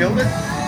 killed it?